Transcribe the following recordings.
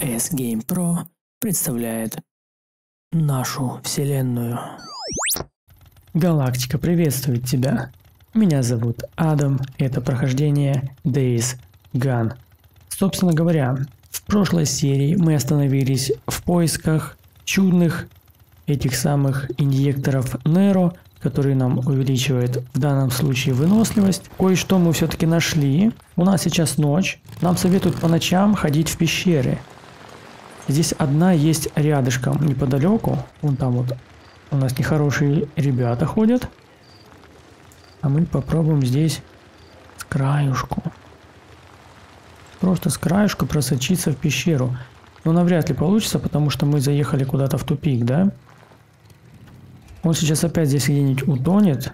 AS Game Pro представляет нашу вселенную. Галактика приветствует тебя. Меня зовут Адам, это прохождение Days Gone. Собственно говоря, в прошлой серии мы остановились в поисках чудных этих самых инъекторов Неро, которые нам увеличивают в данном случае выносливость. Кое-что мы все-таки нашли. У нас сейчас ночь. Нам советуют по ночам ходить в пещеры. Здесь одна есть рядышком, неподалеку. Вон там вот у нас нехорошие ребята ходят. А мы попробуем здесь с краюшку. Просто с краюшку просочиться в пещеру. Но навряд ли получится, потому что мы заехали куда-то в тупик, да? Он сейчас опять здесь где-нибудь утонет.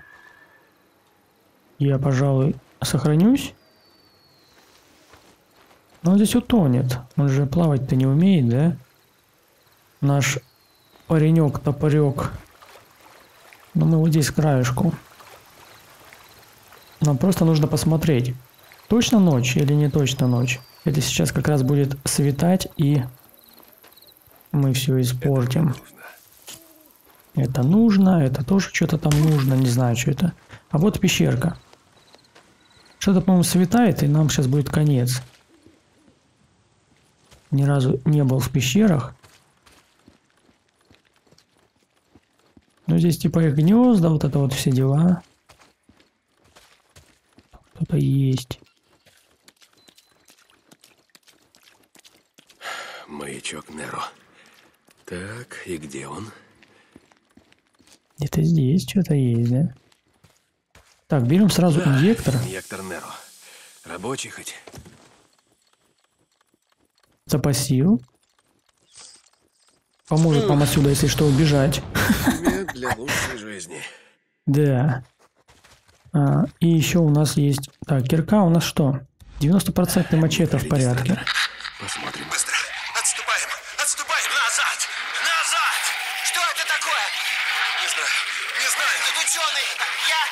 Я, пожалуй, сохранюсь. Но он здесь утонет. Он же плавать-то не умеет, да? Наш паренек-топорек. Но мы вот здесь краешку. Нам просто нужно посмотреть. Точно ночь или не точно ночь? Или сейчас как раз будет светать и мы все испортим. Это нужно, это тоже что-то там нужно, не знаю, что это. А вот пещерка. Что-то, по-моему, светает, и нам сейчас будет конец. Ни разу не был в пещерах. Ну, здесь типа их гнезда, вот это вот все дела. Кто-то есть. Маячок Неро. Так, и где он? Где-то здесь что-то есть, да? Так, берем сразу Да, инъектор. Инъектор Неро. Рабочий хоть? Запасил. Поможет нам отсюда, если что, убежать. Для лучшей жизни. Да. А, и еще у нас есть... Так, кирка у нас что? 90% мачете в порядке. Посмотрим. Быстро! Отступаем! Отступаем! Назад! Назад! Что это такое? Не знаю. Не знаю. Этот ученый! Я...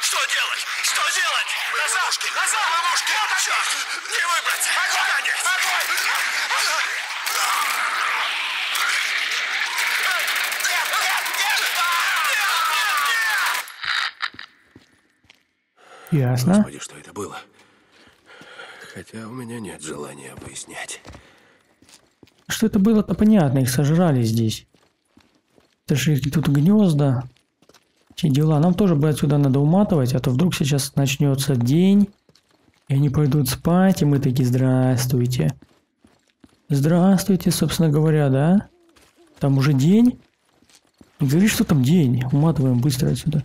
Что делать? Что делать? назад! Ловушки! Назад! Ловушки! Черт! Не выбраться! Огонь! Конец! Огонь! Нет! Нет! Нет! Нет! Ясно. Господи, что это было? Хотя у меня нет желания выяснять. Что это было-то понятно, их сожрали здесь. Это же их тут гнезда. Все дела. Нам тоже бы отсюда надо уматывать, а то вдруг сейчас начнется день, и они пойдут спать, и мы такие «Здравствуйте». Здравствуйте, собственно говоря, да? Там уже день? Не говори, что там день. Уматываем быстро отсюда.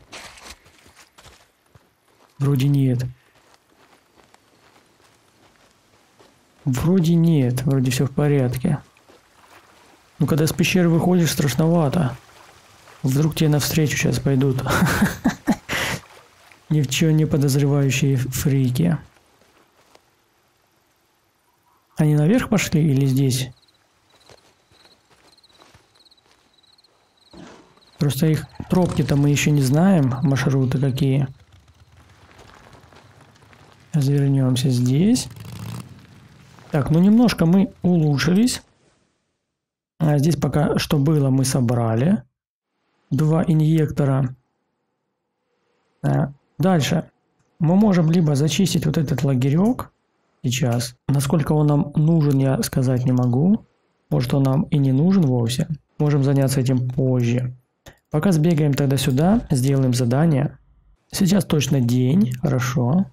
Вроде нет. Вроде нет, вроде все в порядке. Ну, когда с пещеры выходишь, страшновато. Вдруг тебе навстречу сейчас пойдут. Ни в чем не подозревающие фрики. Они наверх пошли или здесь? Просто их тропки-то мы еще не знаем, маршруты какие. Развернемся здесь. Так, ну немножко мы улучшились. А здесь пока что было, мы собрали. Два инъектора. А, дальше. Мы можем либо зачистить вот этот лагерек сейчас. Насколько он нам нужен, я сказать не могу. Может, он нам и не нужен вовсе. Можем заняться этим позже. Пока сбегаем тогда сюда, сделаем задание. Сейчас точно день, хорошо.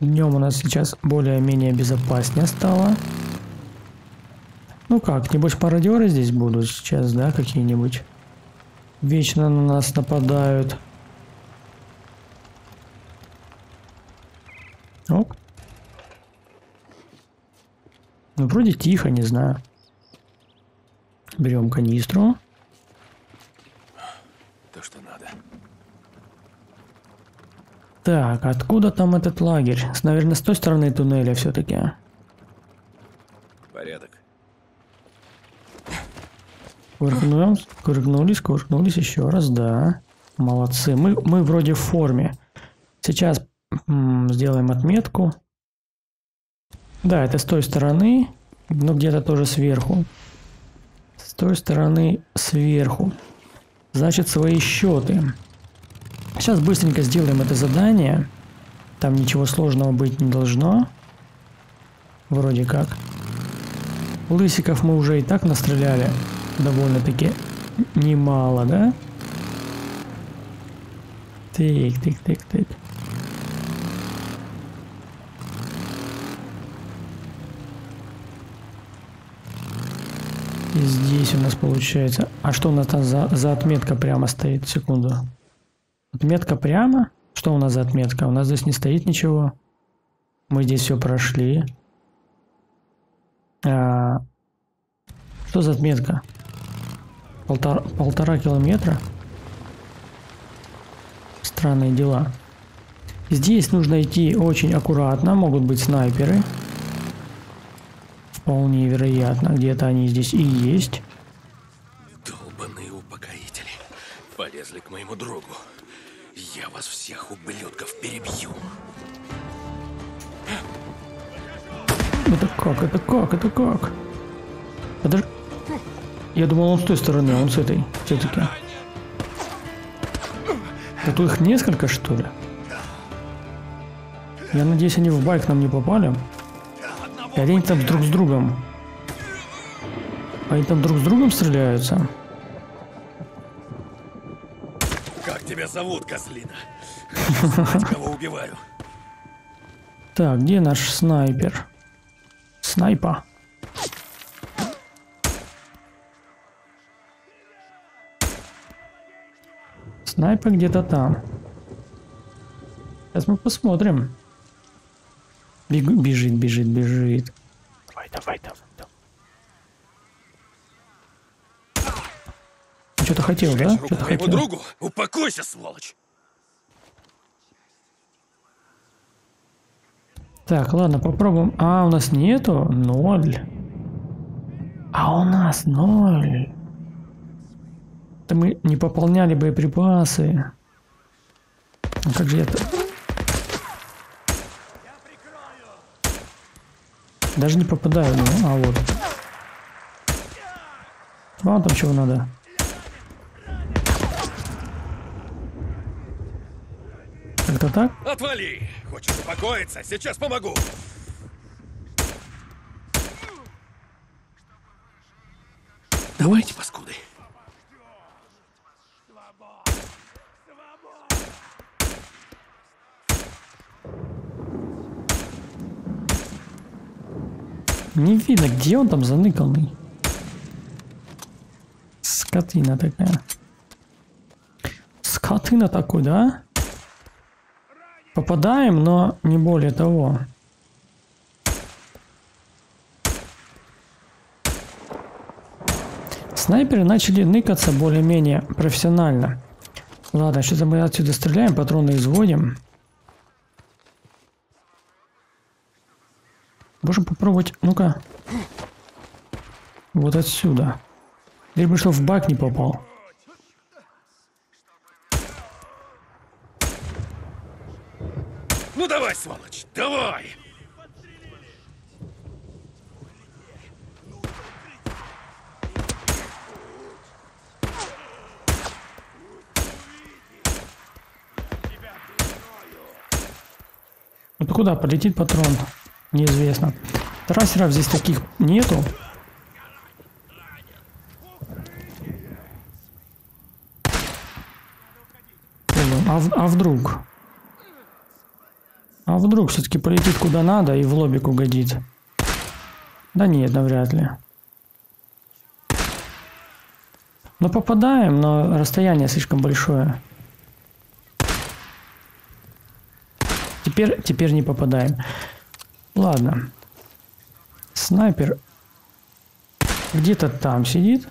Днем у нас сейчас более-менее безопаснее стало. Ну как, небось пародеры здесь будут сейчас, да, какие-нибудь? Вечно на нас нападают. Ок. Ну, вроде тихо, не знаю. Берем канистру. То, что надо. Так, откуда там этот лагерь? С, наверное, с той стороны туннеля все-таки. Порядок. Кувыркнем, кувыркнулись, кувыркнулись еще раз, да. Молодцы. Мы, мы вроде в форме. Сейчас сделаем отметку. Да, это с той стороны, но где-то тоже сверху. С той стороны сверху. Значит, свои счеты. Сейчас быстренько сделаем это задание. Там ничего сложного быть не должно. Вроде как. Лысиков мы уже и так настреляли. Довольно-таки немало, да? Тык, тык, тык, тык. И здесь у нас получается... А что у нас там за, за отметка прямо стоит? Секунду. Отметка прямо? Что у нас за отметка? У нас здесь не стоит ничего. Мы здесь все прошли. А, что за отметка? Полтора, полтора километра? Странные дела. Здесь нужно идти очень аккуратно. Могут быть снайперы. Вполне вероятно. Где-то они здесь и есть. Долбаные упокоители. Полезли к моему другу. Я вас всех, ублюдков, перебью. Это как? Это как? Это как? Подожди. Я думал, он с той стороны, а он с этой. Все-таки. Это их несколько, что ли? Я надеюсь, они в байк нам не попали. И они там друг с другом. Они там друг с другом стреляются. Зовут, козлина? Хочу знать, кого убиваю. Так, где наш снайпер? Снайпа. Снайпер где-то там. Сейчас мы посмотрим. Бег- бежит, бежит, бежит. Давай, давай, давай. Что-то хотел, да? Что-то хотел. другу? Упокойся, сволочь! Так, ладно, попробуем. А, у нас нету? Ноль. А у нас ноль. Да мы не пополняли боеприпасы. А как же это? Даже не попадаю, ну, а вот. Вам там чего надо? Как-то так? Отвали! Хочешь успокоиться? Сейчас помогу! Давайте, паскуды. Не видно, где он там заныканный. Скотина такая. Скотина такой, да? Попадаем, но не более того. Снайперы начали ныкаться более-менее профессионально. Ладно, что-то мы отсюда стреляем, патроны изводим. Можем попробовать, ну-ка. Вот отсюда. Лишь бы что в бак не попал. Ну давай, сволочь, давай! Вот куда полетит патрон? Неизвестно. Трассеров здесь таких нету. А, в- а вдруг? А вдруг все-таки полетит куда надо и в лобик угодит? Да нет, навряд ли. Но попадаем, но расстояние слишком большое. Теперь, теперь не попадаем. Ладно. Снайпер где-то там сидит.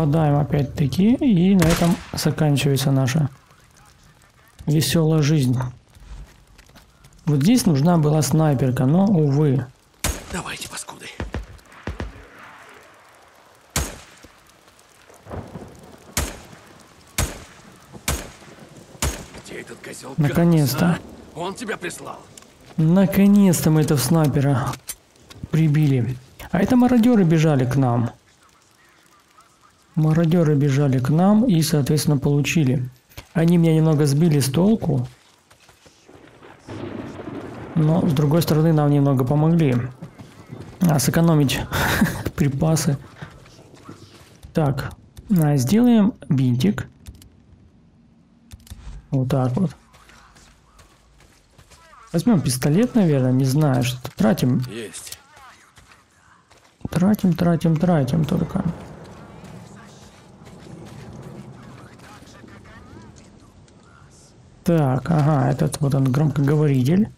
Попадаем опять-таки, и на этом заканчивается наша веселая жизнь. Вот здесь нужна была снайперка, но, увы. Давайте, паскуды. Где этот козел? Наконец-то. Он тебя прислал. Наконец-то мы этого снайпера прибили. А это мародеры бежали к нам. Мародеры бежали к нам и, соответственно, получили. Они меня немного сбили с толку. Но, с другой стороны, нам немного помогли. А, сэкономить припасы. Так, а, сделаем бинтик. Вот так вот. Возьмем пистолет, наверное, не знаю, что тратим, Есть. тратим, тратим, тратим только. Так, ага, этот вот он громкоговоритель.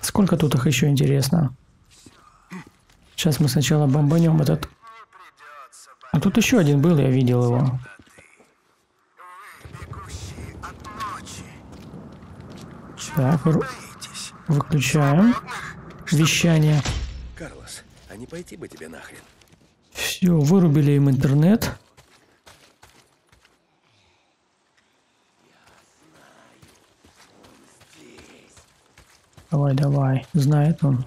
Сколько тут их еще интересно? Сейчас мы сначала бомбанем этот. А тут еще один был, я видел его. Так, ру- выключаем вещание. Карлос, а не пойти бы тебе нахрен? Все, вырубили им интернет. Давай, давай, знает он.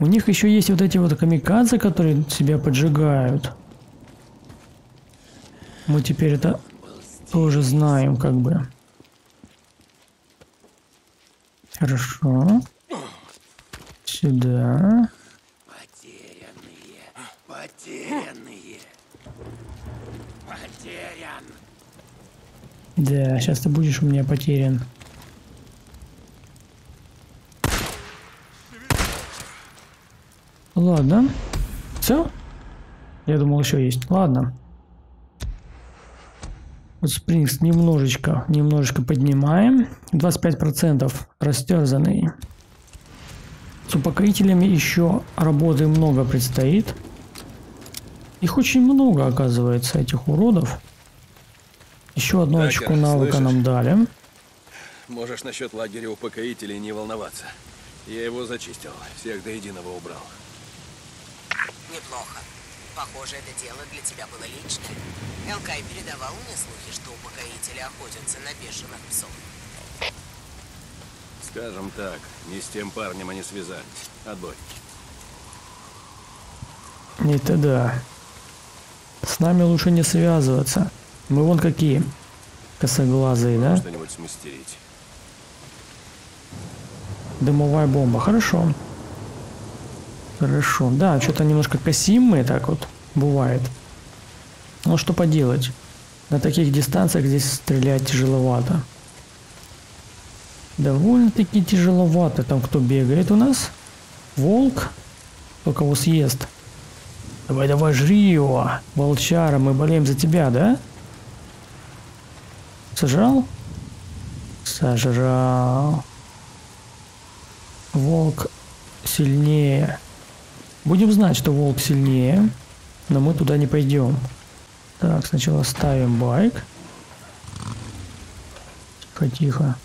У них еще есть вот эти вот камикадзе, которые себя поджигают. Мы теперь это тоже знаем, как бы. Хорошо. Сюда. Потерянные. Потерянные. Потерян. Да, сейчас ты будешь у меня потерян. Ладно. Все? Я думал, еще есть. Ладно. Вот Спрингс немножечко, немножечко поднимаем. 25% растерзанный. С упокоителями еще работы много предстоит. Их очень много, оказывается, этих уродов. Еще одно Такер, очко навыка слышишь? нам дали. Можешь насчет лагеря упокоителей не волноваться. Я его зачистил, всех до единого убрал. Неплохо. Похоже, это дело для тебя было личное. Элкай передавал мне слухи, что упокоители охотятся на бешеных псов. Скажем так, не с тем парнем они связались. Отбой. Это да. С нами лучше не связываться. Мы вон какие. Косоглазые, да? Что-нибудь смастерить. Дымовая бомба. Хорошо. Хорошо. Да, что-то немножко косим мы так вот. Бывает. Ну что поделать. На таких дистанциях здесь стрелять тяжеловато. Довольно-таки тяжеловато. Там кто бегает у нас? Волк? Кто кого съест? Давай, давай, жри его. Волчара, мы болеем за тебя, да? Сожрал? Сожрал. Волк сильнее. Будем знать, что волк сильнее, но мы туда не пойдем. Так, сначала ставим байк. Тихо, тихо.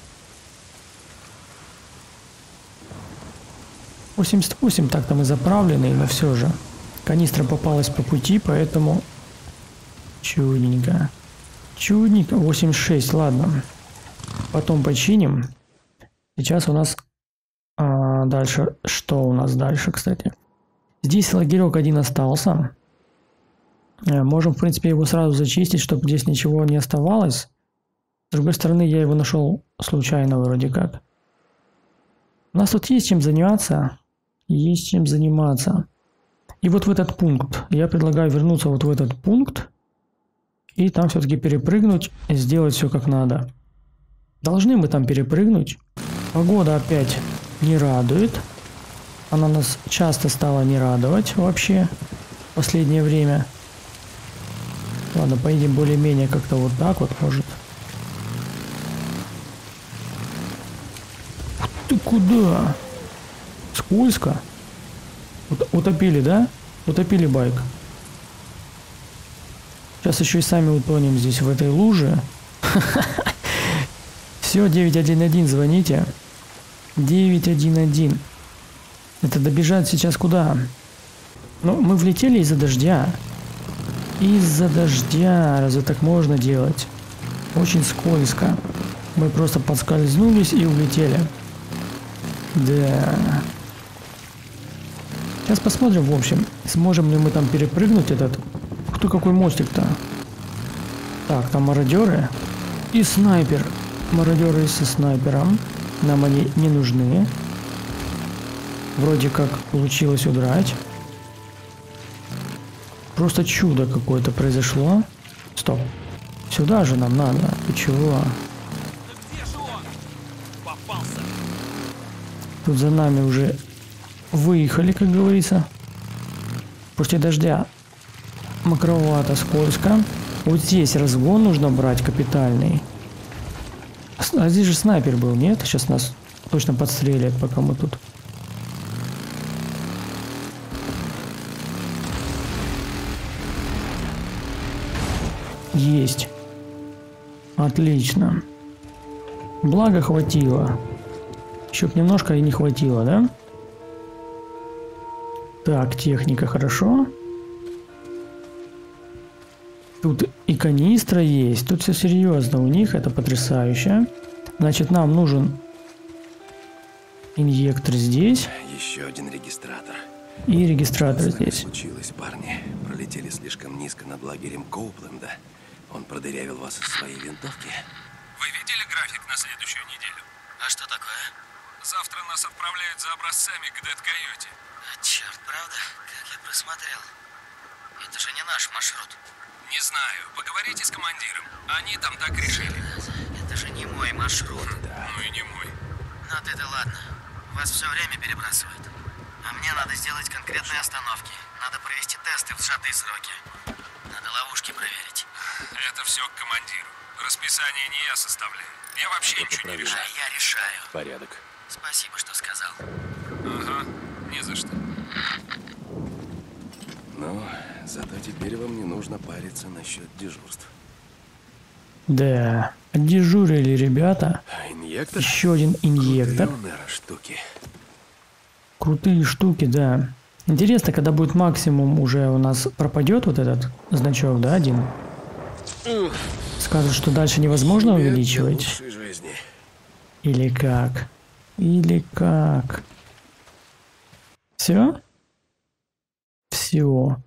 88 так-то мы заправлены, но все же. Канистра попалась по пути, поэтому чудненько. Чудненько. 86, ладно. Потом починим. Сейчас у нас а, дальше. Что у нас дальше, кстати? Здесь лагерек один остался. Э, Можем, в принципе, его сразу зачистить, чтобы здесь ничего не оставалось. С другой стороны, я его нашел случайно вроде как. У нас тут есть чем заняться. Есть чем заниматься. И вот в этот пункт. Я предлагаю вернуться вот в этот пункт. И там все-таки перепрыгнуть. Сделать все как надо. Должны мы там перепрыгнуть. Погода опять не радует. Она нас часто стала не радовать вообще в последнее время. Ладно, поедем более-менее как-то вот так вот, может. Ты куда? Скользко. Ут- утопили, да? Утопили байк. Сейчас еще и сами утонем здесь в этой луже. Все, 911, звоните. 911. Это добежать сейчас куда? Ну, мы влетели из-за дождя. Из-за дождя. Разве так можно делать? Очень скользко. Мы просто подскользнулись и улетели. Да. Сейчас посмотрим, в общем, сможем ли мы там перепрыгнуть этот... Кто какой мостик-то? Так, там мародеры. И снайпер. Мародеры со снайпером. Нам они не нужны. Вроде как получилось удрать. Просто чудо какое-то произошло. Стоп. Сюда же нам надо. Ты чего? Тут за нами уже выехали, как говорится. После дождя мокровато, скользко. Вот здесь разгон нужно брать капитальный. А здесь же снайпер был, нет? Сейчас нас точно подстрелят, пока мы тут. Отлично. Благо хватило. Еще б немножко и не хватило, да? Так, техника хорошо. Тут и канистра есть. Тут все серьезно у них. Это потрясающе. Значит, нам нужен инъектор здесь Еще один регистратор. и регистратор здесь. случилось, парни. Пролетели слишком низко над лагерем Коупленда. Он продырявил вас из своей винтовки. Вы видели график на следующую неделю? А что такое? Завтра нас отправляют за образцами к Дэд Койоте. А, черт, правда? Как я просмотрел. Это же не наш маршрут. Не знаю, поговорите с командиром. Они там так решили. Это же не мой маршрут. Ну и не мой. Ну ты-то ладно. Вас все время перебрасывают. А мне надо сделать конкретные остановки. Надо провести тесты в сжатые сроки. Надо ловушки проверить. Это все к командиру. Расписание не я составляю. Я вообще ничего не А решаю. я решаю. Порядок. Спасибо, что сказал. Ага, не за что. Но зато теперь вам не нужно париться насчет дежурств. Да, дежурили ребята. А инъектор? Еще один инъектор. Крутые штуки. Крутые штуки, да. Интересно, когда будет максимум уже у нас пропадет вот этот значок, да, один? Скажут, что дальше невозможно увеличивать? Или как? Или как? Все? Все.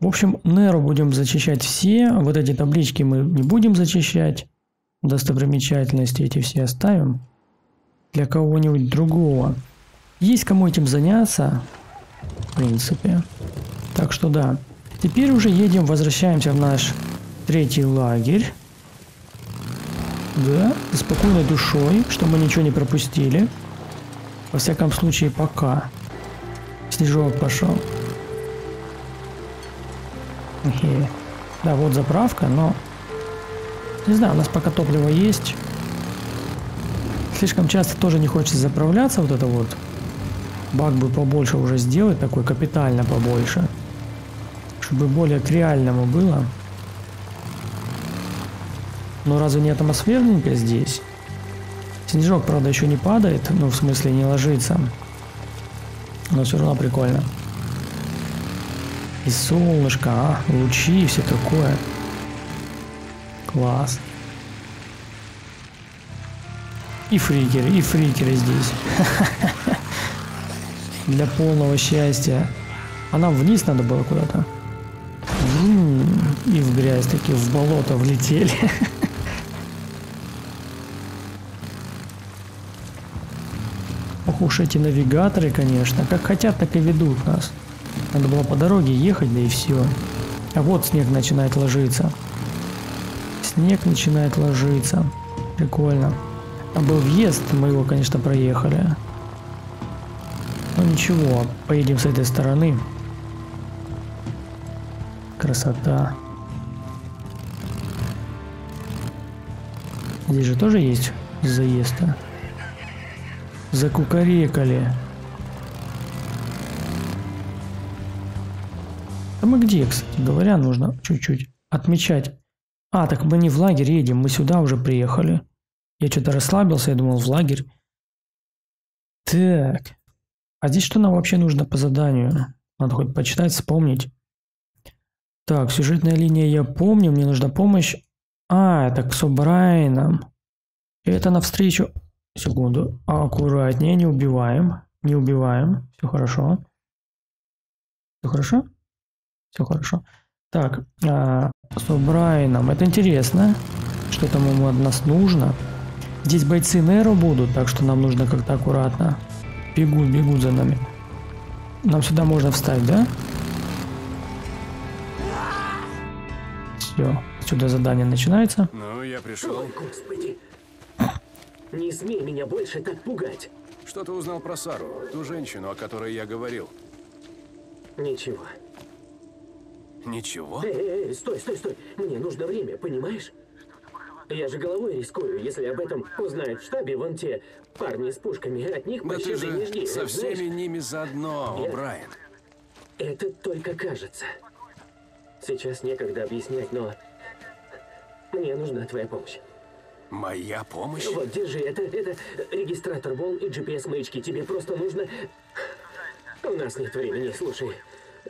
В общем, Неру будем зачищать все. Вот эти таблички мы не будем зачищать. Достопримечательности эти все оставим. Для кого-нибудь другого. Есть кому этим заняться. В принципе. Так что да. Теперь уже едем, возвращаемся в наш третий лагерь. Да, спокойной душой, что мы ничего не пропустили. Во всяком случае, пока. Снежок пошел. Хе. Да, вот заправка, но... Не знаю, у нас пока топливо есть. Слишком часто тоже не хочется заправляться вот это вот. Бак бы побольше уже сделать, такой капитально побольше. Чтобы более к реальному было. Но разве не атмосферненько здесь? Снежок, правда, еще не падает, ну, в смысле, не ложится. Но все равно прикольно. И солнышко, а, лучи и все такое. Класс. И фрикеры, и фрикеры здесь. Для полного счастья. А нам вниз надо было куда-то. И в грязь таки, в болото влетели. Ох уж эти навигаторы, конечно. Как хотят, так и ведут нас. Надо было по дороге ехать, да и все. А вот снег начинает ложиться. Снег начинает ложиться. Прикольно. Там был въезд, мы его, конечно, проехали. Но ничего, поедем с этой стороны. Красота. Здесь же тоже есть заезд, а? Закукарекали. А мы где, кстати говоря, нужно чуть-чуть отмечать. А, так мы не в лагерь едем, мы сюда уже приехали. Я что-то расслабился, я думал в лагерь. Так. А здесь что нам вообще нужно по заданию? Надо хоть почитать, вспомнить. Так, сюжетная линия я помню, мне нужна помощь. А, это с Брайаном. Это навстречу... Секунду. Аккуратнее, не убиваем. Не убиваем. Все хорошо. Все хорошо? Все хорошо. Так, а, с Брайаном. Это интересно. Что там ему от нас нужно. Здесь бойцы Неро будут, так что нам нужно как-то аккуратно. Бегут, бегут за нами. Нам сюда можно встать, да? Все, сюда задание начинается. Ну, я пришел. Ой, господи. Не смей меня больше так пугать. Что ты узнал про Сару, ту женщину, о которой я говорил? Ничего. Ничего? Эй, эй, эй, стой, стой, стой. Мне нужно время, понимаешь? Я же головой рискую, если об этом узнают в штабе вон те парни с пушками. От них Да ты пощады не же жди. со знаешь? всеми ними заодно, Я- Брайан. Это только кажется. Сейчас некогда объяснять, но... Мне нужна твоя помощь. Моя помощь? Вот, держи, это, это регистратор волн и GPS-маячки. Тебе просто нужно... У нас нет времени, слушай.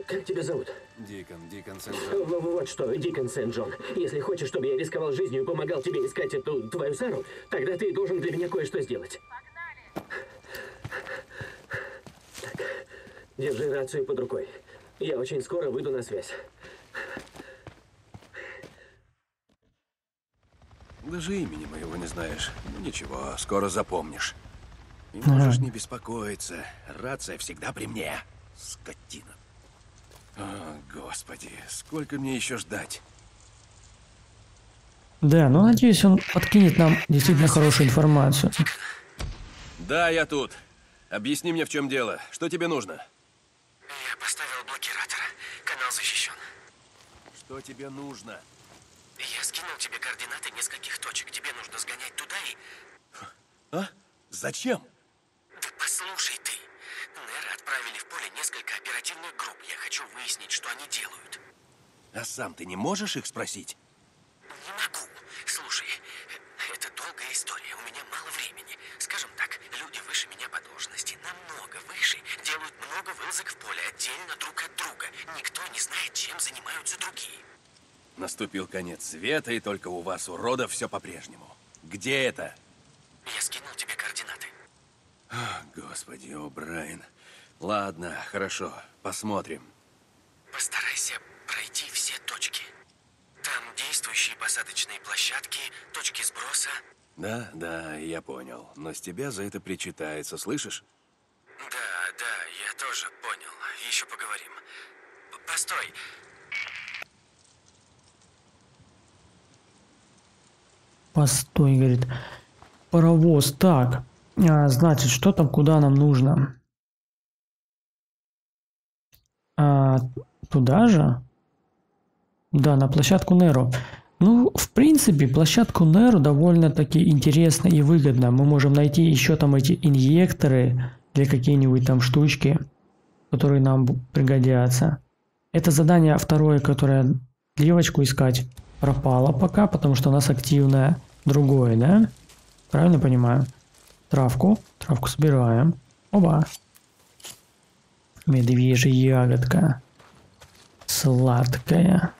Как тебя зовут? Дикон, Дикон Сен-Джон. Вот что, Дикон Сент-Джон. Если хочешь, чтобы я рисковал жизнью и помогал тебе искать эту твою Сару, тогда ты должен для меня кое-что сделать. Так, держи рацию под рукой. Я очень скоро выйду на связь. Даже имени моего не знаешь. Ну, Ничего, скоро запомнишь. И можешь не беспокоиться. Рация всегда при мне. Скотина. О, господи, сколько мне еще ждать? Да, ну надеюсь, он подкинет нам действительно хорошую информацию. Да, я тут. Объясни мне, в чем дело. Что тебе нужно? Я поставил блокиратор. Канал защищен. Что тебе нужно? Скинул тебе координаты нескольких точек. Тебе нужно сгонять туда и... А? Зачем? Да послушай ты. Неры отправили в поле несколько оперативных групп. Я хочу выяснить, что они делают. А сам ты не можешь их спросить? Не могу. Слушай, это долгая история. У меня мало времени. Скажем так, люди выше меня по должности, намного выше, делают много вылазок в поле отдельно друг от друга. Никто не знает, чем занимаются другие. Наступил конец света, и только у вас, уродов, все по-прежнему. Где это? Я скинул тебе координаты. А, Господи, о, Брайан. Ладно, хорошо, посмотрим. Постарайся пройти все точки. Там действующие посадочные площадки, точки сброса. Да, да, я понял. Но с тебя за это причитается, слышишь? Да, да, я тоже понял. Еще поговорим. Постой, Постой, говорит. Паровоз. Так. А, значит, что там, куда нам нужно? А, туда же? Да, на площадку Неро. Ну, в принципе, площадку Неро довольно-таки интересно и выгодно. Мы можем найти еще там эти инъекторы для какие-нибудь там штучки, которые нам пригодятся. Это задание второе, которое девочку искать, пропало пока, потому что у нас активное другое, да? Правильно понимаю? Травку. Травку собираем. Оба. Медвежья ягодка. Сладкая.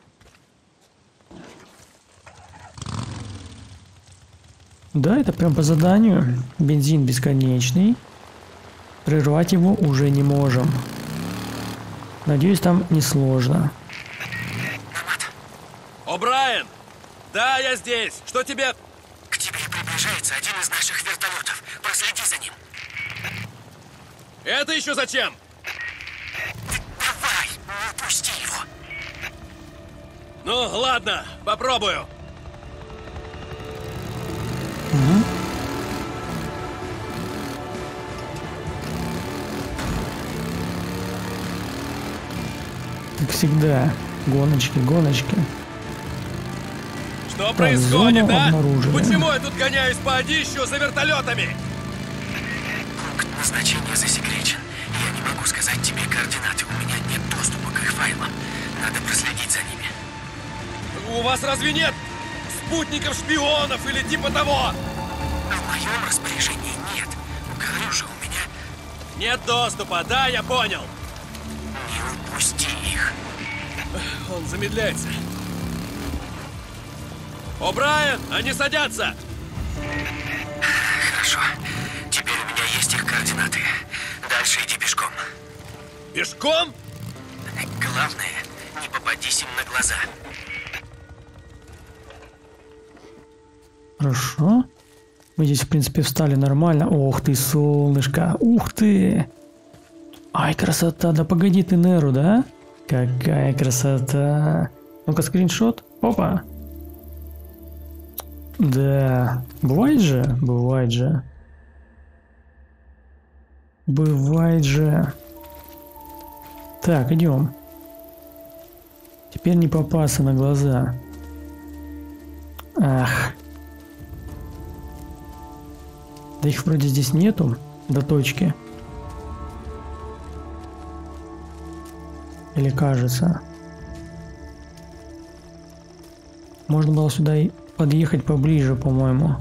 Да, это прям по заданию. Бензин бесконечный. Прервать его уже не можем. Надеюсь, там не сложно. Брайан! Да, я здесь! Что тебе... один из наших вертолетов. Проследи за ним. Это еще зачем? Давай, не упусти его. Ну, ладно, попробую. Как всегда. Гоночки, гоночки. Что происходит, а? обнаружили. Почему я тут гоняюсь по одищу за вертолетами? Пункт назначения засекречен. Я не могу сказать тебе координаты. У меня нет доступа к их файлам. Надо проследить за ними. У вас разве нет спутников-шпионов или типа того? В моем распоряжении нет. Говорю же, у меня Нет доступа, да, я понял. не упусти их. Он замедляется. О, Брайан, они садятся! Хорошо. Теперь у меня есть их координаты. Дальше иди пешком. Пешком? Главное, не попадись им на глаза. Хорошо. Мы здесь, в принципе, встали нормально. Ох ты, солнышко. Ух ты. Ай, красота. Да погоди ты, Неру, да? Какая красота. Ну-ка, скриншот. Опа. Да. Бывает же? Бывает же. Бывает же. Так, идем. Теперь не попасться на глаза. Ах. Да их вроде здесь нету до точки. Или кажется. Можно было сюда и подъехать поближе, по-моему.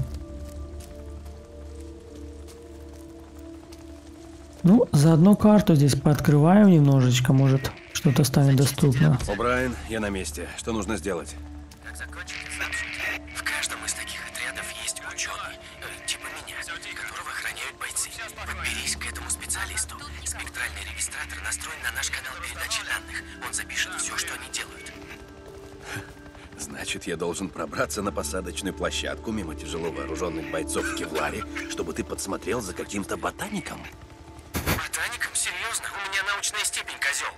Ну, заодно карту здесь пооткрываем немножечко, может что-то станет доступно. О, Брайан, я на месте. Что нужно сделать? Как закончите, Значит, я должен пробраться на посадочную площадку мимо тяжело вооруженных бойцов в Кевларе, чтобы ты подсмотрел за каким-то ботаником? Ботаником? Серьезно? У меня научная степень, козел.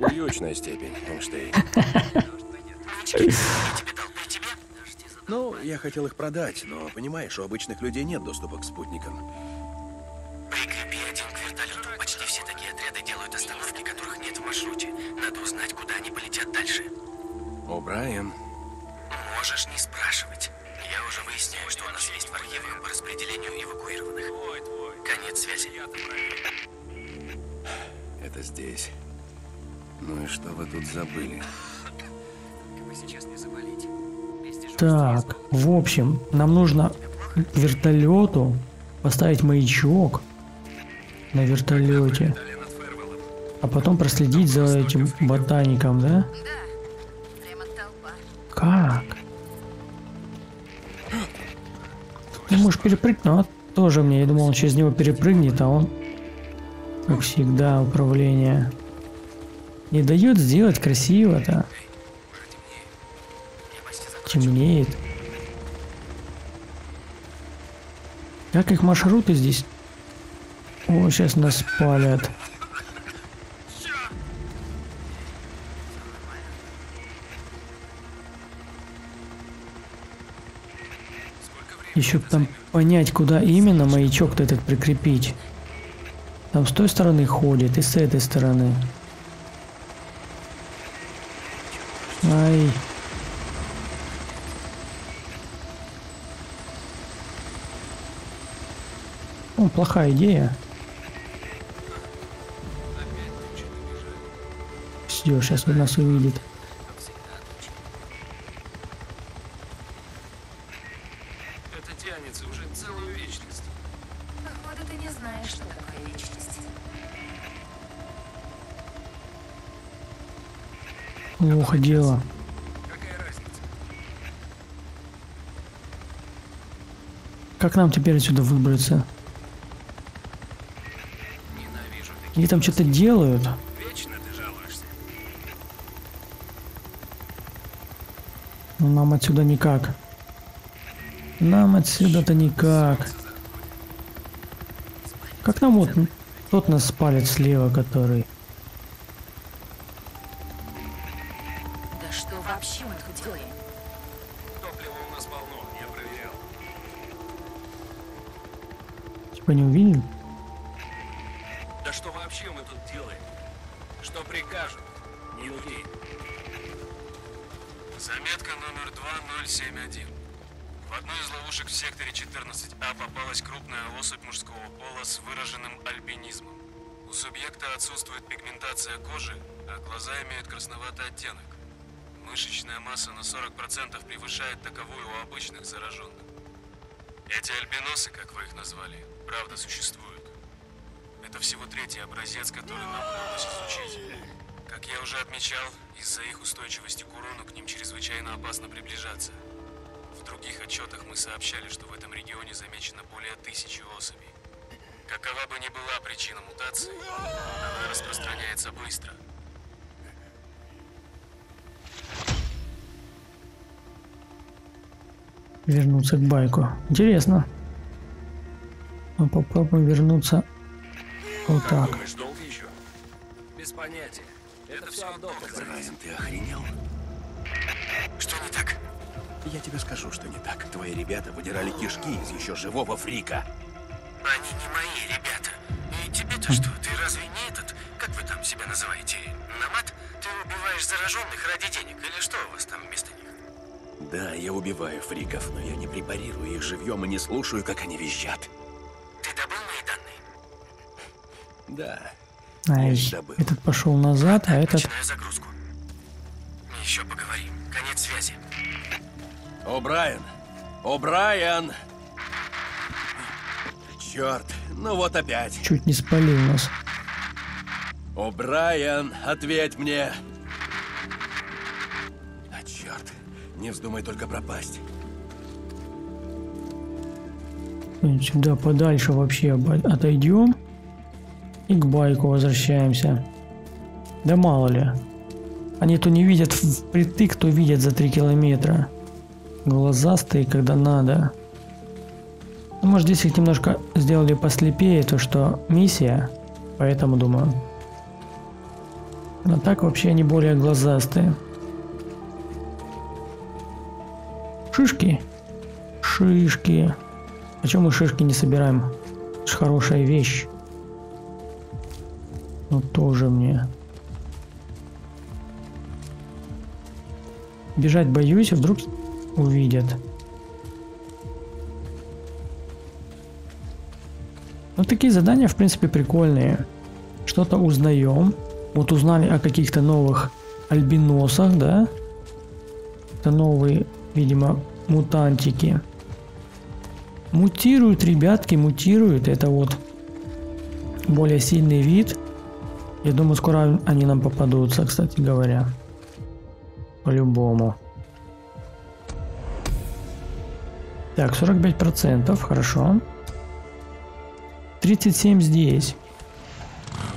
Уючная степень, Эйнштейн. Ну, я хотел их продать, но, понимаешь, у обычных людей нет доступа к спутникам. Брайан, Можешь не спрашивать. Я уже выясняю, что у нас есть в архивах по распределению эвакуированных. Конец связи. это здесь. Ну и что вы тут забыли? Вы сейчас не заболите. Так, в общем, нам нужно вертолету поставить маячок на вертолете, а потом проследить за этим ботаником, да? Как? Ты можешь перепрыгнуть, но тоже мне, я думал, он через него перепрыгнет, а он, как всегда, управление не дает сделать красиво-то. Темнеет. Как их маршруты здесь? О, сейчас нас спалят. Еще там понять, куда именно маячок-то этот прикрепить. Там с той стороны ходит и с этой стороны. Ай. О, плохая идея. Все, сейчас он нас увидит. Разница? Как нам теперь отсюда выбраться? Они там что-то делают. Вечно ты жалуешься. Но нам отсюда никак. Нам отсюда-то никак. Как нам вот тот нас спалит слева, который... Типа не увидел? Да что вообще мы тут делаем? Что прикажут? Не убей. Заметка номер 2071. В одной из ловушек в секторе 14А попалась крупная особь мужского пола с выраженным альбинизмом. У субъекта отсутствует пигментация кожи, а глаза имеют красноватый оттенок. Мышечная масса на 40% превышает таковую у обычных зараженных. Эти альбиносы, как вы их назвали, правда существуют. Это всего третий образец, который нам удалось изучить. Как я уже отмечал, из-за их устойчивости к урону к ним чрезвычайно опасно приближаться. В других отчетах мы сообщали, что в этом регионе замечено более тысячи особей. Какова бы ни была причина мутации, она распространяется быстро. Вернуться к байку. Интересно. Ну, попробуем вернуться вот так. Думаешь, долго еще? Без понятия. Это все от ты охренел? Что не так? Я тебе скажу, что не так. Твои ребята выдирали кишки из еще живого фрика. Они не мои ребята. И тебе-то что? Ты разве не этот, как вы там себя называете, намат? Ты убиваешь зараженных ради денег или что у вас там вместо них? Да, я убиваю фриков, но я не препарирую их живьем и не слушаю, как они визжат. Добыл мои данные? Да, Ай, забыл. этот пошел назад, а этот... Начинаю загрузку. Еще поговорим. Конец связи. О, Брайан! О, Брайан! Черт, ну вот опять. Чуть не спалил нас. О, Брайан, ответь мне! А черт, не вздумай только пропасть. Сюда подальше вообще отойдем. И к байку возвращаемся. Да мало ли. Они то не видят впритык, то видят за 3 километра. Глазастые, когда надо. Ну, может, здесь их немножко сделали послепее, то что миссия. Поэтому думаю. А так вообще они более глазастые. Шишки. Шишки. Почему мы шишки не собираем? Это ж хорошая вещь. Ну тоже мне. Бежать боюсь, а вдруг увидят. Ну такие задания в принципе прикольные. Что-то узнаем. Вот узнали о каких-то новых альбиносах, да? Это новые, видимо, мутантики. Мутируют, ребятки, мутируют. Это вот более сильный вид. Я думаю, скоро они нам попадутся, кстати говоря. По-любому. Так, 45%, хорошо. 37 здесь.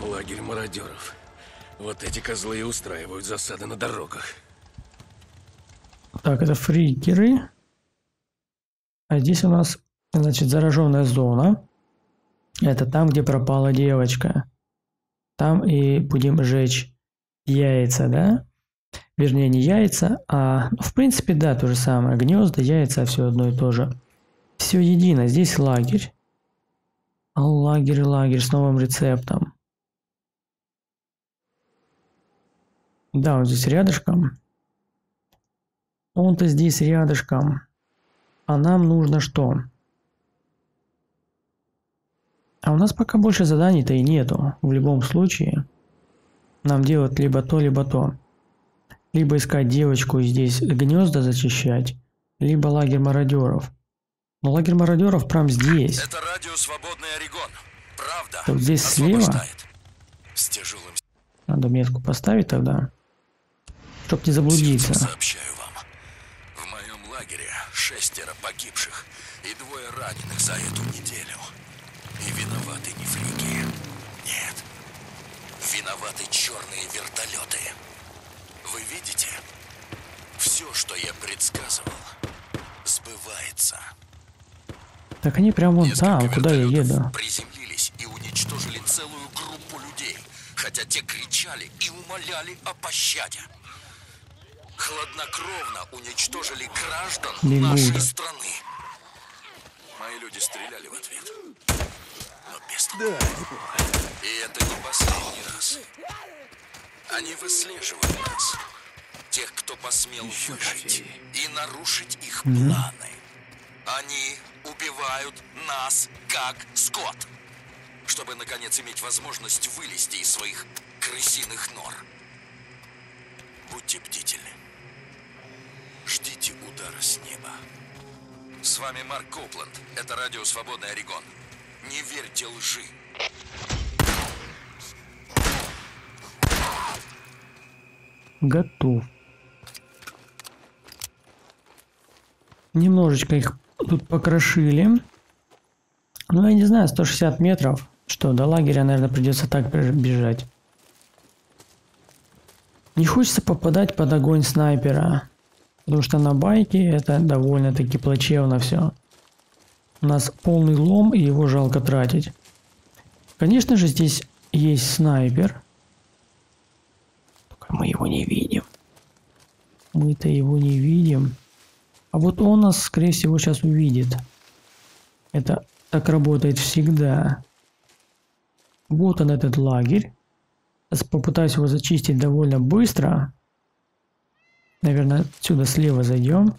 Лагерь мародеров. Вот эти козлы и устраивают засады на дорогах. Так, это фрикеры. А здесь у нас, значит, зараженная зона. Это там, где пропала девочка. Там и будем жечь яйца, да? Вернее, не яйца, а... В принципе, да, то же самое. Гнезда, яйца, все одно и то же. Все едино. Здесь лагерь. Лагерь, лагерь с новым рецептом. Да, он здесь рядышком. Он-то здесь рядышком. А нам нужно что? А у нас пока больше заданий-то и нету. В любом случае. Нам делать либо то, либо то. Либо искать девочку и здесь гнезда зачищать, либо лагерь мародеров. Но лагерь мародеров прям здесь. Это радио «Свободный Орегон». Правда. Вот здесь слева? С тяжелым Надо метку поставить тогда. Чтоб не заблудиться. сообщаю вам. В моем лагере шестеро погибших и двое раненых за эту неделю. Виноваты не фрики. Нет. Виноваты черные вертолеты. Вы видите? Все, что я предсказывал, сбывается. Так они прям вон Несколько там, куда я еду. приземлились и уничтожили целую группу людей, хотя те кричали и умоляли о пощаде. Хладнокровно уничтожили граждан Бегут. нашей страны. Мои люди стреляли в ответ. Но без толку. И это не последний раз. Они выслеживают нас. Тех, кто посмел выжить и нарушить их планы. Они убивают нас как скот, чтобы, наконец, иметь возможность вылезти из своих крысиных нор. Будьте бдительны. Ждите удара с неба. С вами Марк Копланд. Это радио «Свободный Орегон». Не верьте лжи. Готов. Немножечко их тут покрошили. Ну, я не знаю, 160 метров. Что, до лагеря, наверное, придется так бежать. Не хочется попадать под огонь снайпера. Потому что на байке это довольно-таки плачевно все. У нас полный лом, и его жалко тратить. Конечно же, здесь есть снайпер. Только мы его не видим. Мы-то его не видим. А вот он нас, скорее всего, сейчас увидит. Это так работает всегда. Вот он, этот лагерь. Сейчас попытаюсь его зачистить довольно быстро. Наверное, отсюда слева зайдем.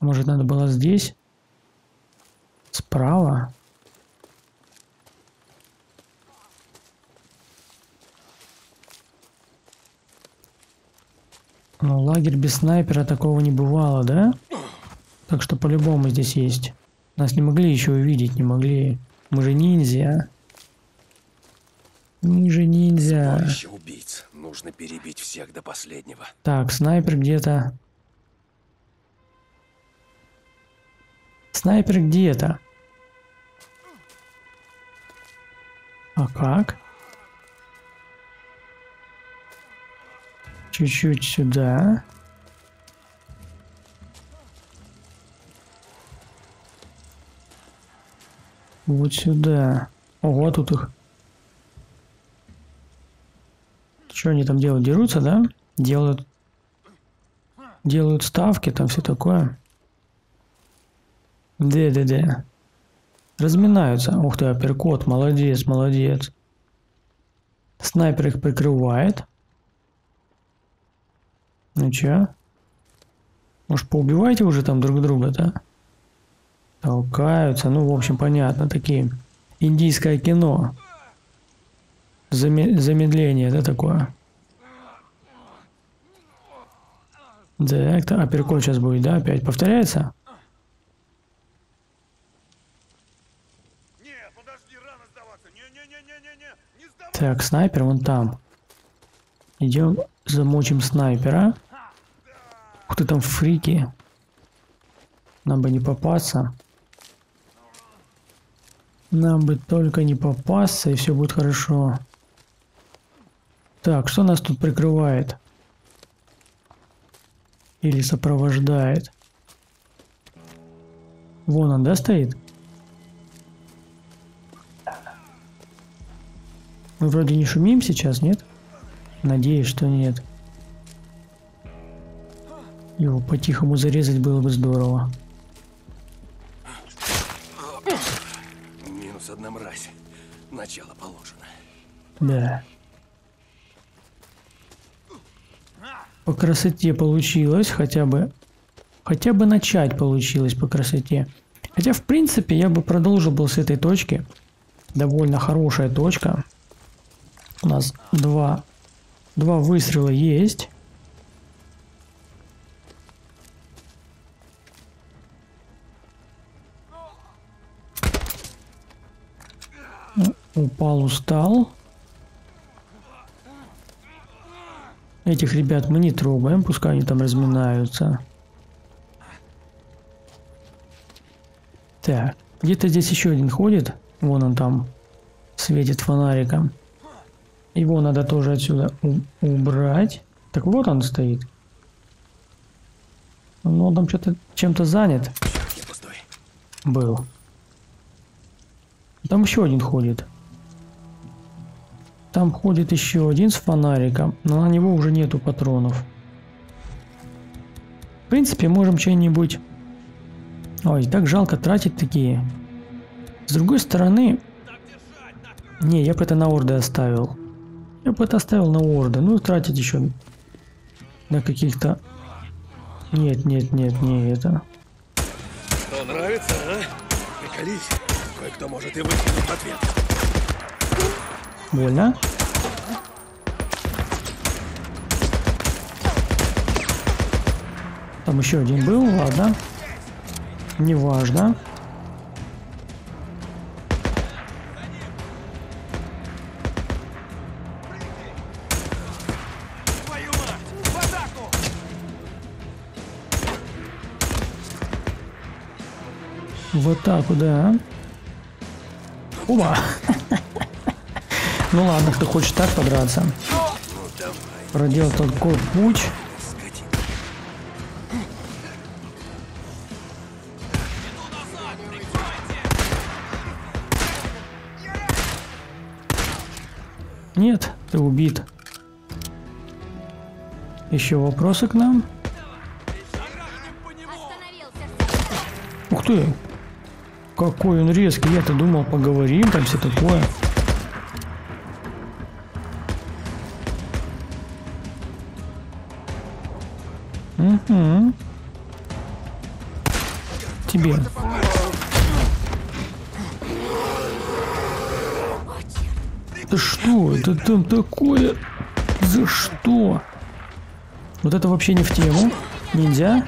Может, надо было здесь? Справа? Ну, лагерь без снайпера такого не бывало, да? Так что по-любому здесь есть. Нас не могли еще увидеть, не могли. Мы же ниндзя. Мы же ниндзя. Убийц. Нужно перебить всех до последнего. Так, снайпер где-то. Снайпер где-то. А как? Чуть-чуть сюда. Вот сюда. Ого, тут их. Что они там делают? Дерутся, да? Делают... Делают ставки, там все такое. Да-да-да. Разминаются. Ух ты, апперкот. Молодец, молодец. Снайпер их прикрывает. Ну чё? Может, поубивайте уже там друг друга, да? Толкаются. Ну, в общем, понятно. Такие. Индийское кино. Заме замедление, да, такое? Так, то апперкот сейчас будет, да, опять повторяется? Так, снайпер вон там. Идем, замочим снайпера. Ух ты, там фрики. Нам бы не попасться. Нам бы только не попасться, и все будет хорошо. Так, что нас тут прикрывает? Или сопровождает? Вон он, да, стоит? Мы вроде не шумим сейчас, нет? Надеюсь, что нет. Его по-тихому зарезать было бы здорово. Минус одна мразь. Начало положено. Да. По красоте получилось хотя бы... Хотя бы начать получилось по красоте. Хотя, в принципе, я бы продолжил был с этой точки. Довольно хорошая точка. У нас два, два выстрела есть. Упал, устал. Этих ребят мы не трогаем, пускай они там разминаются. Так, где-то здесь еще один ходит. Вон он там светит фонариком. Его надо тоже отсюда убрать. Так вот он стоит. Но он там что-то чем-то занят. Был. Там еще один ходит. Там ходит еще один с фонариком, но на него уже нету патронов. В принципе, можем что-нибудь... Ой, так жалко тратить такие. С другой стороны... Не, я бы это на орды оставил. Я бы это оставил на орды. Ну, тратить еще на каких-то... Нет, нет, нет, не это. Что, нравится, а? Приколись. Кое-кто может и выкинуть в ответ. Больно? Там еще один был, ладно. Неважно. В атаку, да. Оба! Ну ладно, кто хочет так подраться. Проделал такой путь. Нет, ты убит. Еще вопросы к нам? Ух ты! Какой он резкий, я-то думал, поговорим, там все такое. Угу. Тебе. Да что это там такое? За что? Вот это вообще не в тему. Нельзя.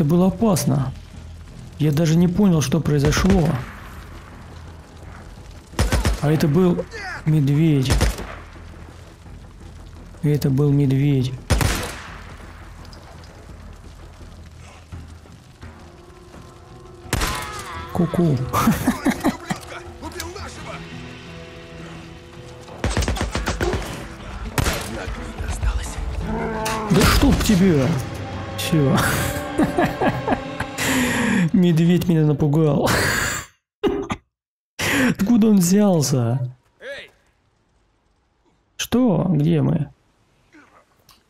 Это было опасно. Я даже не понял, что произошло. А это был медведь. Это был медведь. Ку-ку. Да чтоб тебе! Все. Медведь меня напугал. Откуда он взялся? Что? Где мы?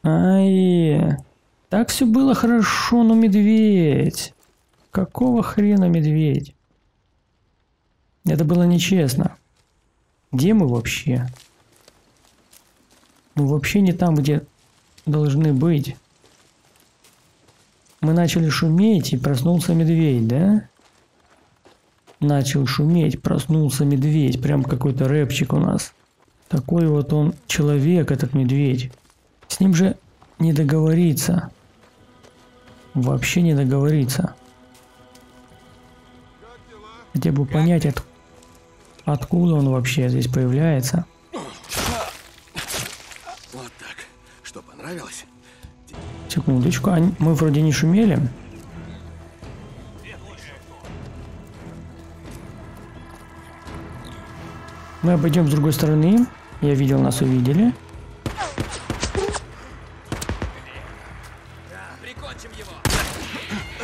Ай, так все было хорошо, но медведь. Какого хрена медведь? Это было нечестно. Где мы вообще? Ну вообще не там, где должны быть. Мы начали шуметь, и проснулся медведь, да? Начал шуметь, проснулся медведь. Прям какой-то рэпчик у нас. Такой вот он человек, этот медведь. С ним же не договориться. Вообще не договориться. Хотя бы понять, от, откуда он вообще здесь появляется. Вот так. Что, понравилось? Секундочку, а мы вроде не шумели. Мы обойдем с другой стороны. Я видел, нас увидели.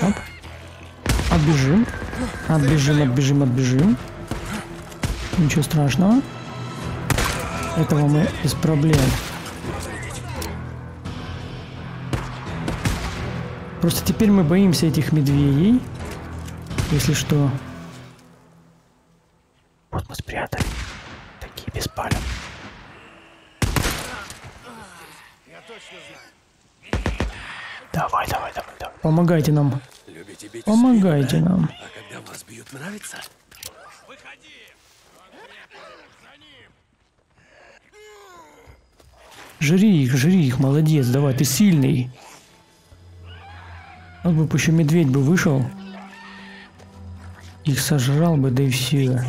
Оп. Отбежим. Отбежим, отбежим, отбежим. Ничего страшного. Этого мы без проблем. Просто теперь мы боимся этих медведей. Если что. Вот мы спрятали. Такие беспалем. Давай, давай, давай, давай. Помогайте нам. Любите бить Помогайте спину, да? нам. А когда вас бьют, нравится? Жри их, жри их, молодец, давай, ты сильный. Вот бы еще медведь бы вышел. Их сожрал бы, да и все.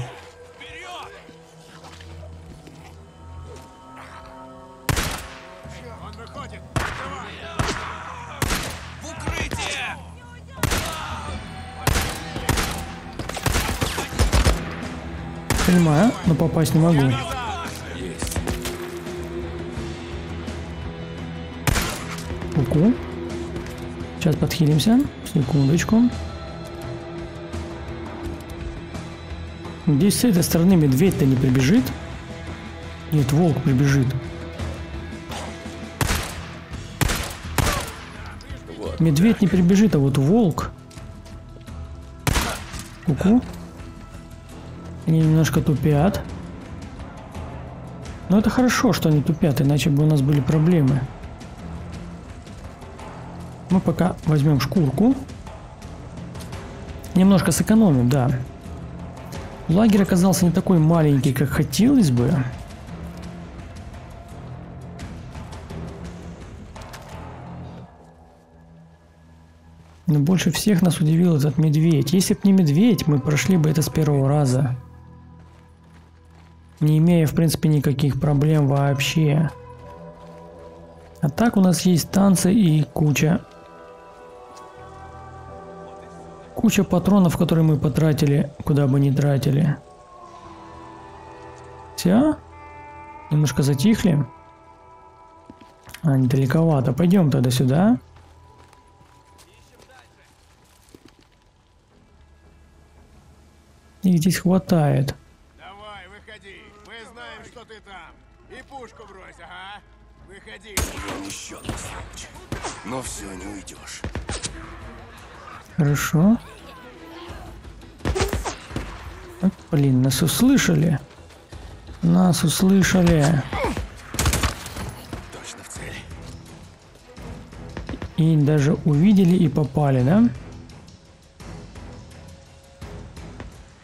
Понимаю, но попасть не могу. Руку. Сейчас подхилимся. Секундочку. Здесь с этой стороны медведь-то не прибежит. Нет, волк прибежит. Медведь не прибежит, а вот волк. Куку. Они немножко тупят. Но это хорошо, что они тупят, иначе бы у нас были проблемы. Мы пока возьмем шкурку. Немножко сэкономим, да. Лагерь оказался не такой маленький, как хотелось бы. Но больше всех нас удивил этот медведь. Если бы не медведь, мы прошли бы это с первого раза. Не имея, в принципе, никаких проблем вообще. А так у нас есть танцы и куча Куча патронов, которые мы потратили, куда бы ни тратили. Все? Немножко затихли. А, недалековато. Пойдем тогда сюда. Их здесь хватает. Давай, выходи. Мы знаем, что ты там. И пушку брось, ага. Выходи. Еще. Но все, не уйдешь. Хорошо. Так, блин, нас услышали. Нас услышали. Точно в цель. И даже увидели и попали, да?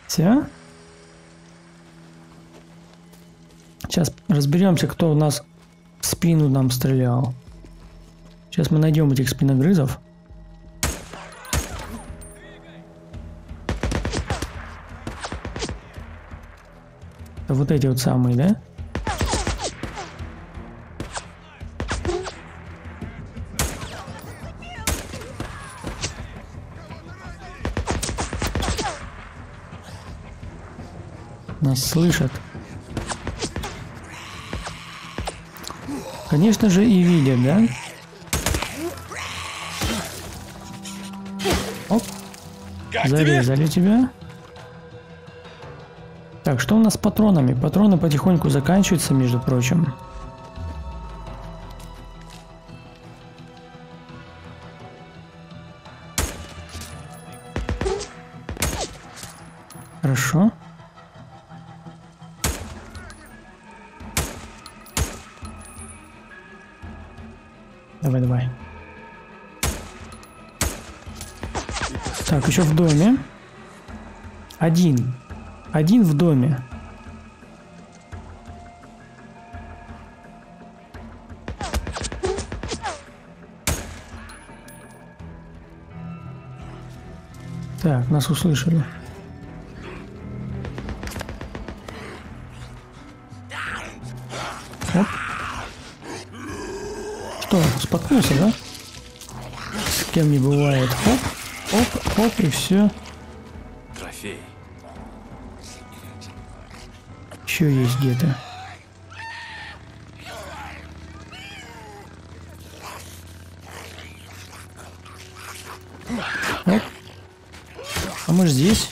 Все? Сейчас разберемся, кто у нас в спину нам стрелял. Сейчас мы найдем этих спиногрызов. Это Вот эти вот самые, да? Нас слышат. Конечно же и видят, да? Оп. Зарезали тебя. Так, что у нас с патронами? Патроны потихоньку заканчиваются, между прочим. Хорошо. Давай, давай. Так, еще в доме. Один. Один в доме. Так, нас услышали. Оп. Что, споткнулся, да? С кем не бывает. Оп, оп, оп, и все. Трофей. Еще есть где-то. Оп. А мы ж здесь.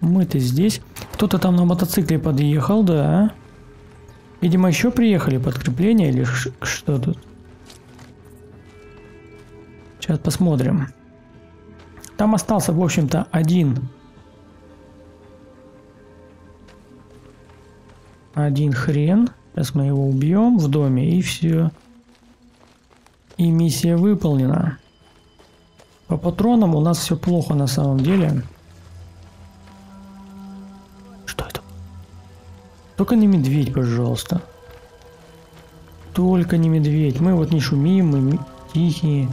Мы-то здесь. Кто-то там на мотоцикле подъехал, да? Видимо, еще приехали подкрепление или что тут? Сейчас посмотрим. Там остался, в общем-то, один Один хрен. Сейчас мы его убьем в доме и все. И миссия выполнена. По патронам у нас все плохо на самом деле. Что это? Только не медведь, пожалуйста. Только не медведь. Мы вот не шумим, мы тихие.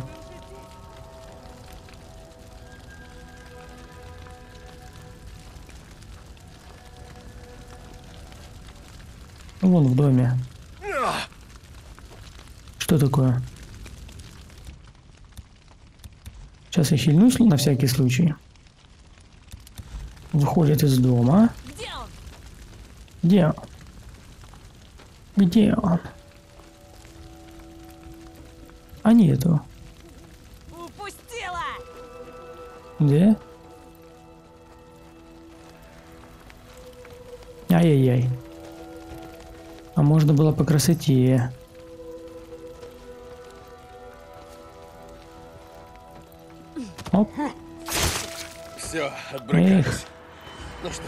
Вон в доме. Что такое? Сейчас я хильнусь на всякий случай. Выходит из дома. Где он? Где он? А нету. Упустила! Где? Ай-яй-яй. А можно было по красоте. Оп. Все, Эх. отбрыкались. Ну что,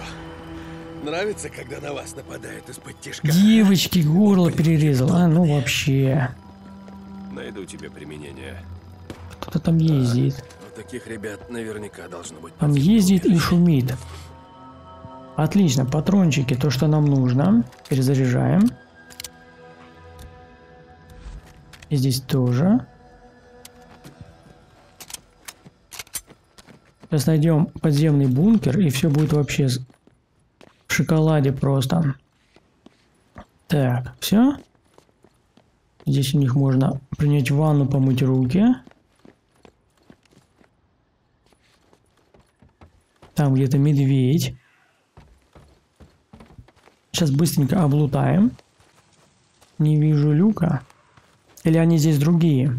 нравится, когда на вас нападают из-под тишка? Девочки, горло перерезал. А, ну вообще. Найду тебе применение. Кто-то там ездит. У таких ребят наверняка должно быть Там ездит и шумит. Отлично, патрончики, то, что нам нужно. Перезаряжаем. И здесь тоже. Сейчас найдем подземный бункер, и все будет вообще в шоколаде просто. Так, все. Здесь у них можно принять ванну, помыть руки. Там где-то медведь. Сейчас быстренько облутаем. Не вижу люка. Или они здесь другие?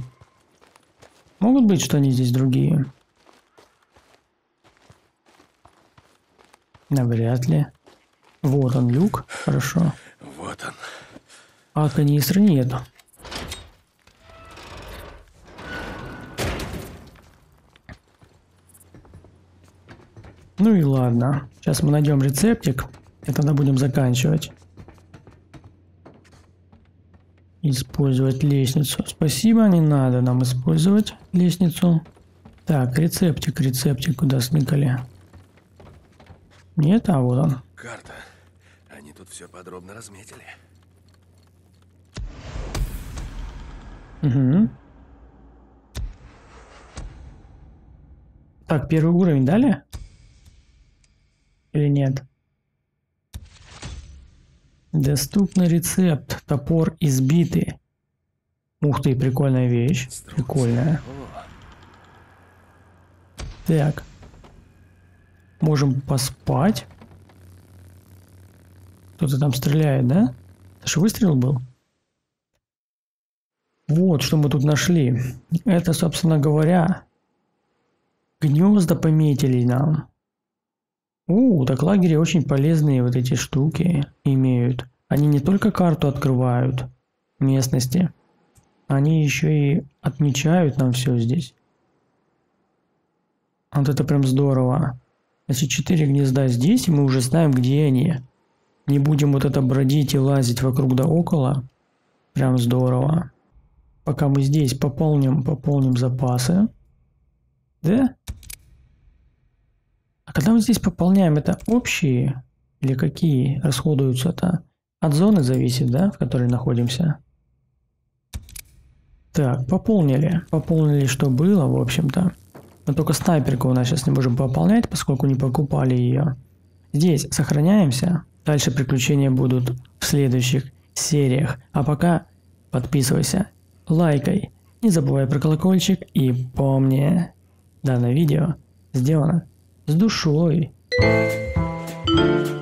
Могут быть, что они здесь другие? Навряд ли. Вот он, люк. Хорошо. Вот он. А канистры нету. Ну и ладно. Сейчас мы найдем рецептик. И тогда будем заканчивать. Использовать лестницу. Спасибо, не надо нам использовать лестницу. Так, рецептик, рецептик, куда сникали? Нет, а вот он. Карта. Они тут все подробно разметили. Угу. Так, первый уровень дали? Или нет? Доступный рецепт. Топор избитый. Ух ты, прикольная вещь. Прикольная. Так. Можем поспать. Кто-то там стреляет, да? Это же выстрел был? Вот, что мы тут нашли. Это, собственно говоря, гнезда пометили нам. У, так лагеря очень полезные вот эти штуки имеют. Они не только карту открывают местности, они еще и отмечают нам все здесь. Вот это прям здорово. Значит, четыре гнезда здесь, мы уже знаем, где они. Не будем вот это бродить и лазить вокруг да около. Прям здорово. Пока мы здесь пополним, пополним запасы. Да? Когда мы здесь пополняем, это общие или какие расходуются-то? От зоны зависит, да, в которой находимся? Так, пополнили. Пополнили, что было, в общем-то. Но только снайперку у нас сейчас не можем пополнять, поскольку не покупали ее. Здесь сохраняемся. Дальше приключения будут в следующих сериях. А пока подписывайся, лайкай, не забывай про колокольчик и помни, данное видео сделано с душой. Thank